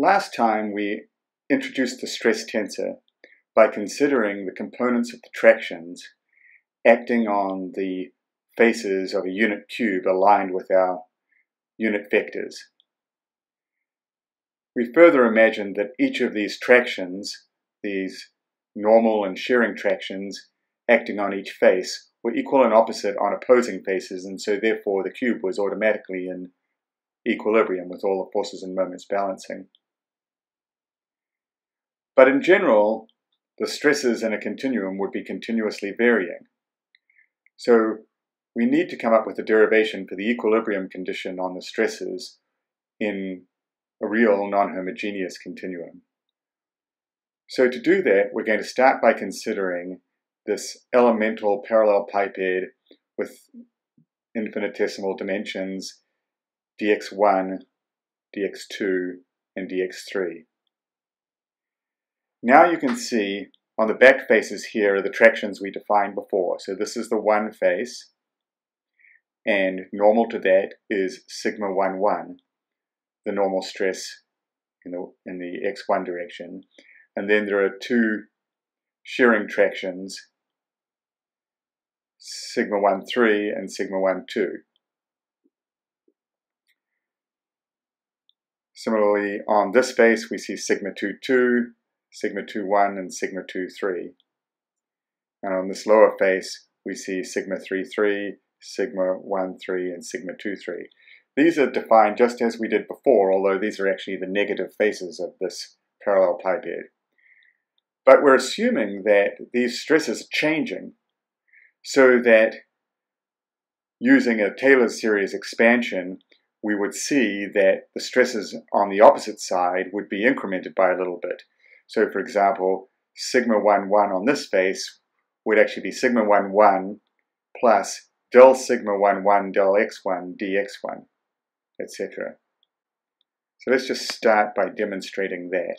Last time we introduced the stress tensor by considering the components of the tractions acting on the faces of a unit cube aligned with our unit vectors. We further imagined that each of these tractions, these normal and shearing tractions acting on each face, were equal and opposite on opposing faces, and so therefore the cube was automatically in equilibrium with all the forces and moments balancing. But in general, the stresses in a continuum would be continuously varying. So we need to come up with a derivation for the equilibrium condition on the stresses in a real non-homogeneous continuum. So to do that, we're going to start by considering this elemental parallelepiped with infinitesimal dimensions dx1, dx2, and dx3. Now you can see on the back faces here are the tractions we defined before. So this is the one face, and normal to that is sigma 1, 1, the normal stress in the, in the x1 direction. And then there are two shearing tractions, sigma 1, 3 and sigma 1, 2. Similarly, on this face, we see sigma 2, 2, sigma 2, 1, and sigma 2, 3. And on this lower face, we see sigma 3, 3, sigma 1, 3, and sigma 2, 3. These are defined just as we did before, although these are actually the negative faces of this parallelepiped. But we're assuming that these stresses are changing so that using a Taylor series expansion, we would see that the stresses on the opposite side would be incremented by a little bit. So for example, sigma 1, 1 on this face would actually be sigma 1, 1 plus del sigma 1, 1 del x1 dx1, etc. So let's just start by demonstrating that.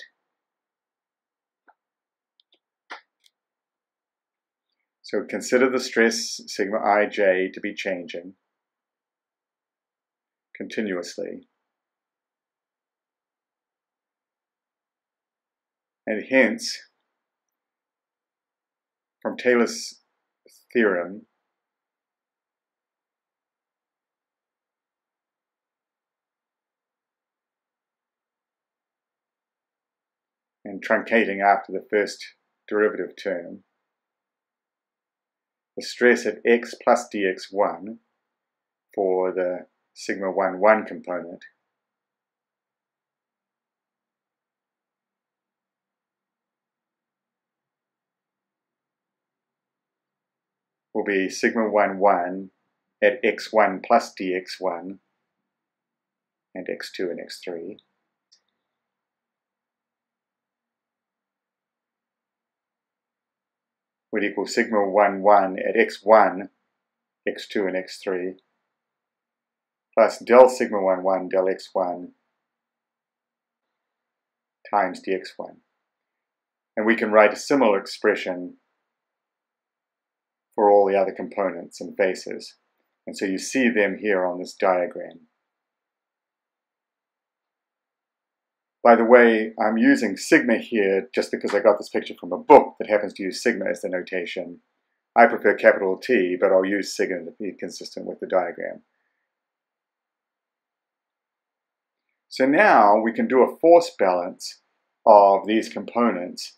So consider the stress sigma ij to be changing continuously. And hence, from Taylor's theorem, and truncating after the first derivative term, the stress at x plus dx1 for the sigma 1 1 component will be sigma 1, 1 at x1 plus dx1 and x2 and x3. would equal sigma 1, 1 at x1, x2 and x3 plus del sigma 1, 1 del x1 times dx1. And we can write a similar expression the other components and faces. And so you see them here on this diagram. By the way, I'm using sigma here just because I got this picture from a book that happens to use sigma as the notation. I prefer capital T, but I'll use sigma to be consistent with the diagram. So now we can do a force balance of these components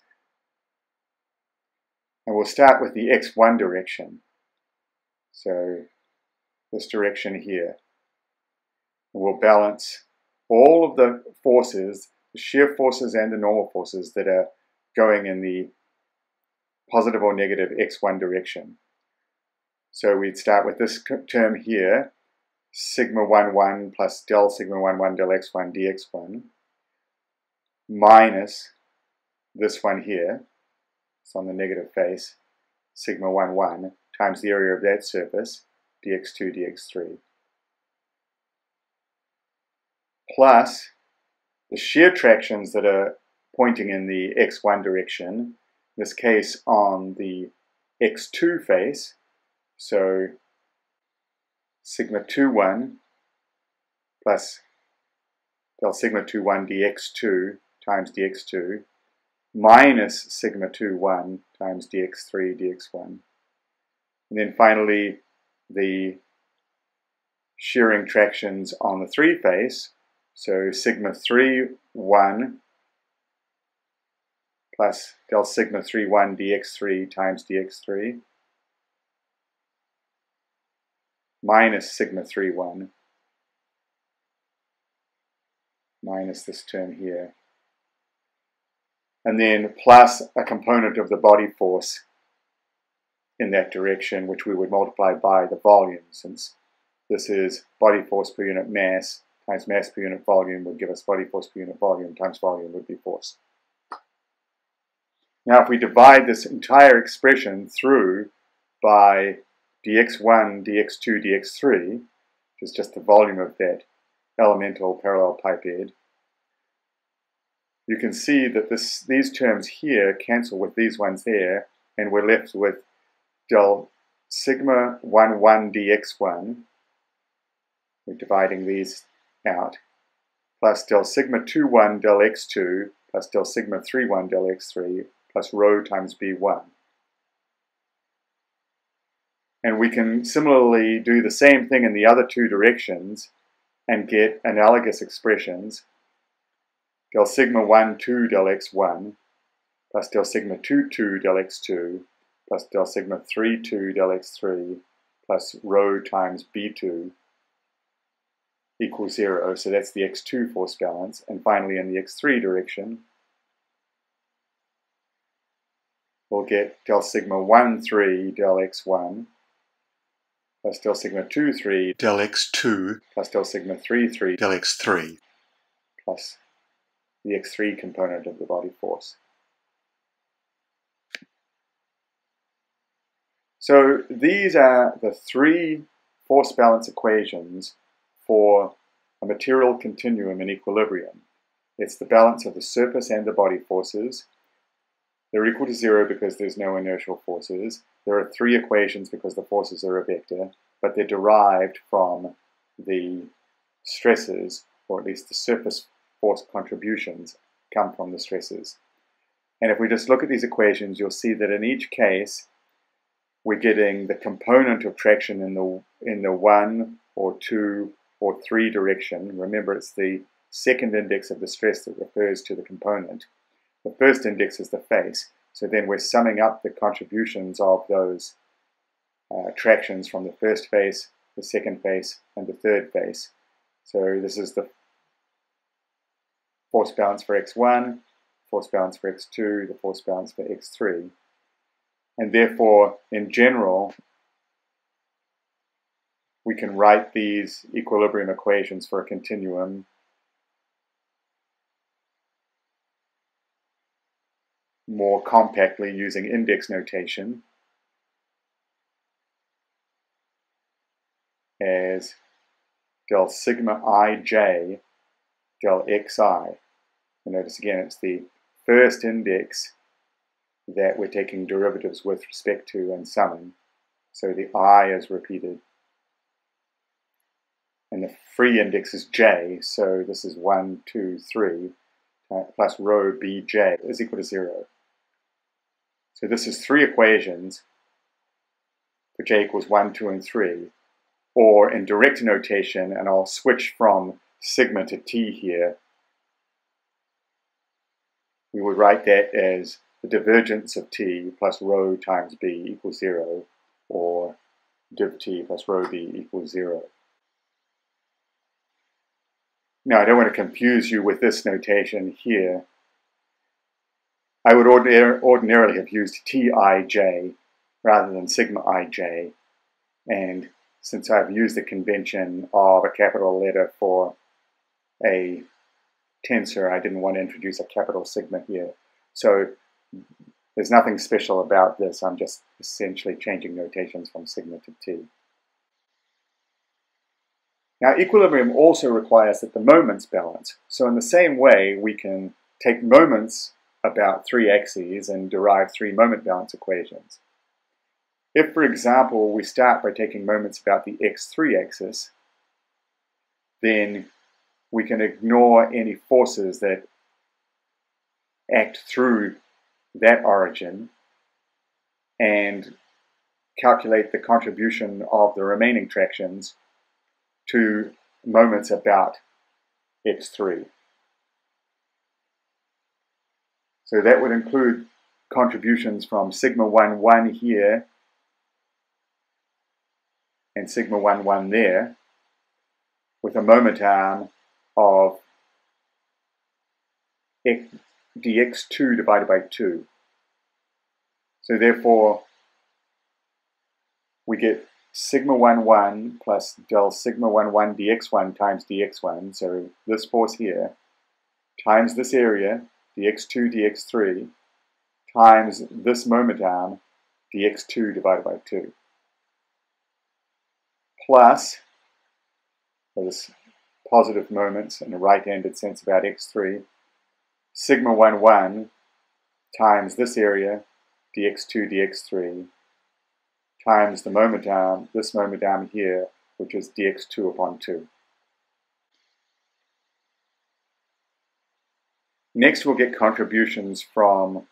and we'll start with the x1 direction. So this direction here. And we'll balance all of the forces, the shear forces and the normal forces that are going in the positive or negative x1 direction. So we'd start with this term here, sigma 1 1 plus del sigma 1 1 del x1 dx1 minus this one here, it's on the negative face, sigma 1, 1 times the area of that surface, dx2, dx3, plus the shear tractions that are pointing in the x1 direction, in this case on the x2 face, so sigma 2, 1 plus del sigma 2 1 dx2 times dx2 minus sigma 2 1 times dx3 dx1. And then finally, the shearing tractions on the three face. So sigma 3 1 plus del sigma 3 1 dx3 times dx3 minus sigma 3 1 minus this term here. And then plus a component of the body force in that direction, which we would multiply by the volume, since this is body force per unit mass times mass per unit volume would give us body force per unit volume times volume would be force. Now if we divide this entire expression through by dx1, dx2, dx3, which is just the volume of that elemental parallelepiped, you can see that this, these terms here cancel with these ones there, and we're left with del sigma 1 1 dx1, we're dividing these out, plus del sigma 2 1 del x2, plus del sigma 3 1 del x3, plus rho times b1. And we can similarly do the same thing in the other two directions and get analogous expressions del sigma 1 2 del x1 plus del sigma 2 2 del x2 plus del sigma 3 2 del x3 plus rho times b2 equals 0. So that's the x2 force balance. And finally in the x3 direction, we'll get del sigma 1 3 del x1 plus del sigma 2 3 del x2 plus del sigma 3 3 del x3 plus the x3 component of the body force. So these are the three force balance equations for a material continuum in equilibrium. It's the balance of the surface and the body forces. They're equal to zero because there's no inertial forces. There are three equations because the forces are a vector, but they're derived from the stresses, or at least the surface force contributions come from the stresses. And if we just look at these equations, you'll see that in each case, we're getting the component of traction in the, in the one or two or three direction. Remember, it's the second index of the stress that refers to the component. The first index is the face. So then we're summing up the contributions of those uh, tractions from the first face, the second face, and the third face. So this is the force balance for x1, force balance for x2, the force balance for x3. And therefore, in general, we can write these equilibrium equations for a continuum more compactly using index notation as del sigma ij del xi. And notice again, it's the first index that we're taking derivatives with respect to and summing. So the i is repeated. And the free index is j, so this is 1, 2, 3, uh, plus rho bj is equal to 0. So this is three equations for j equals 1, 2, and 3. Or in direct notation, and I'll switch from sigma to t here, we would write that as the divergence of t plus rho times b equals 0, or div t plus rho b equals 0. Now, I don't want to confuse you with this notation here. I would ordinarily, ordinarily have used Tij rather than sigma ij, and since I've used the convention of a capital letter for a tensor, I didn't want to introduce a capital sigma here. So there's nothing special about this. I'm just essentially changing notations from sigma to t. Now, equilibrium also requires that the moments balance. So in the same way, we can take moments about three axes and derive three moment balance equations. If, for example, we start by taking moments about the x3 axis, then we can ignore any forces that act through that origin and calculate the contribution of the remaining tractions to moments about x3. So that would include contributions from sigma 1, 1 here and sigma 1, 1 there with a moment arm of dx2 divided by 2. So therefore, we get sigma 1, 1 plus del sigma 1, 1 dx1 times dx1, so this force here, times this area, dx2, dx3, times this moment arm, dx2 divided by 2, plus, this positive moments in a right-handed sense about x3, sigma 1, 1 times this area, dx2, dx3, times the moment arm, this moment arm here, which is dx2 upon 2. Next we'll get contributions from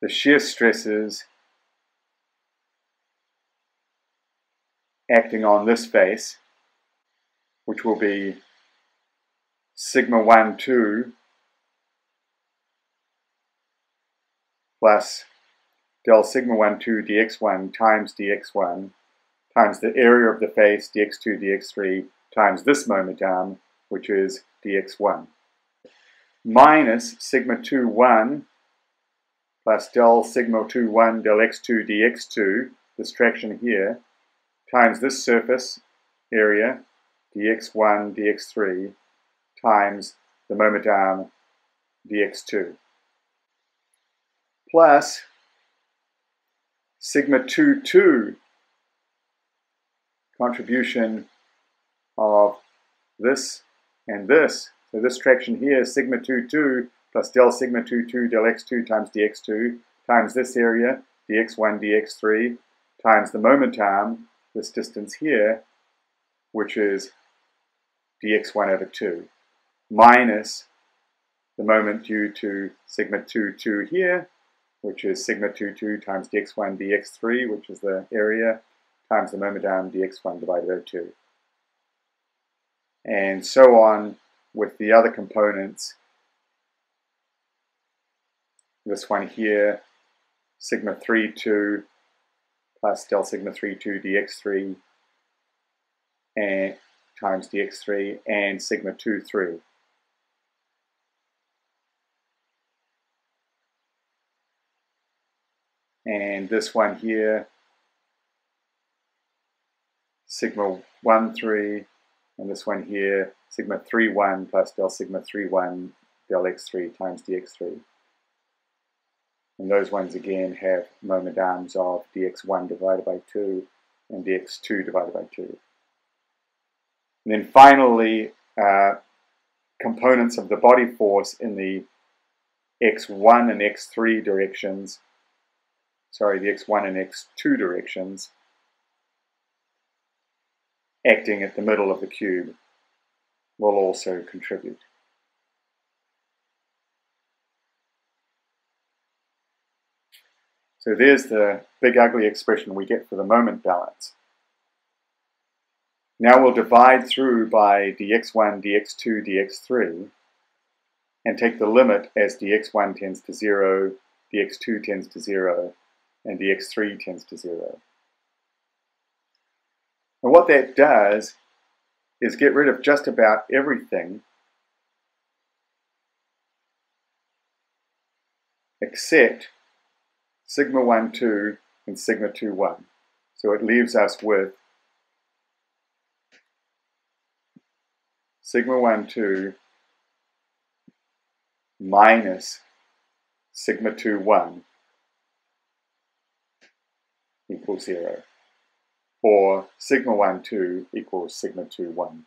the shear stresses acting on this face, which will be sigma 1, 2 plus del sigma 1, 2 dx1 times dx1 times the area of the face dx2, dx3 times this moment arm, which is dx1, minus sigma 2, 1 plus del sigma 2, 1 del x2 dx2, this traction here, times this surface area dx1, dx3 times the moment arm dx2 plus sigma 2, 2 contribution of this and this. So this traction here is sigma 2, 2 plus del sigma 2, 2 del x2 times dx2 times this area, dx1, dx3, times the moment arm, this distance here, which is dx1 over 2, minus the moment due to sigma 2, 2 here, which is sigma 2, 2 times dx1 dx3, which is the area, times the moment arm dx1 divided over 2. And so on with the other components. This one here, sigma 3, 2 plus del sigma 3, 2 dx3 and times dx3 and sigma 2, 3. and this one here, sigma 1, 3, and this one here, sigma 3, 1 plus del sigma 3, 1 del x3 times dx3. And those ones again have moment arms of dx1 divided by 2 and dx2 divided by 2. And then finally, uh, components of the body force in the x1 and x3 directions sorry, the x1 and x2 directions acting at the middle of the cube will also contribute. So there's the big ugly expression we get for the moment balance. Now we'll divide through by dx1, dx2, dx3 and take the limit as dx1 tends to 0, dx2 tends to 0, and dx3 tends to 0. And what that does is get rid of just about everything except sigma 1, 2 and sigma 2, 1. So it leaves us with sigma 1, 2 minus sigma 2, 1 equals 0, or sigma 1, 2 equals sigma 2, 1.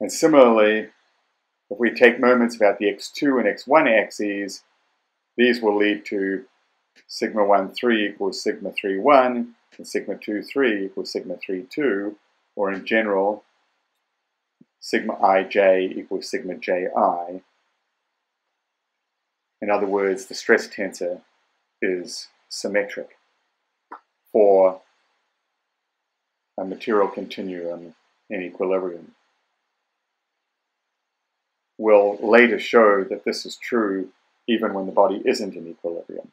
And similarly, if we take moments about the x2 and x1 axes, these will lead to sigma 1, 3 equals sigma 3, 1, and sigma 2, 3 equals sigma 3, 2, or in general, sigma ij equals sigma ji. In other words, the stress tensor is symmetric for a material continuum in equilibrium. We'll later show that this is true even when the body isn't in equilibrium.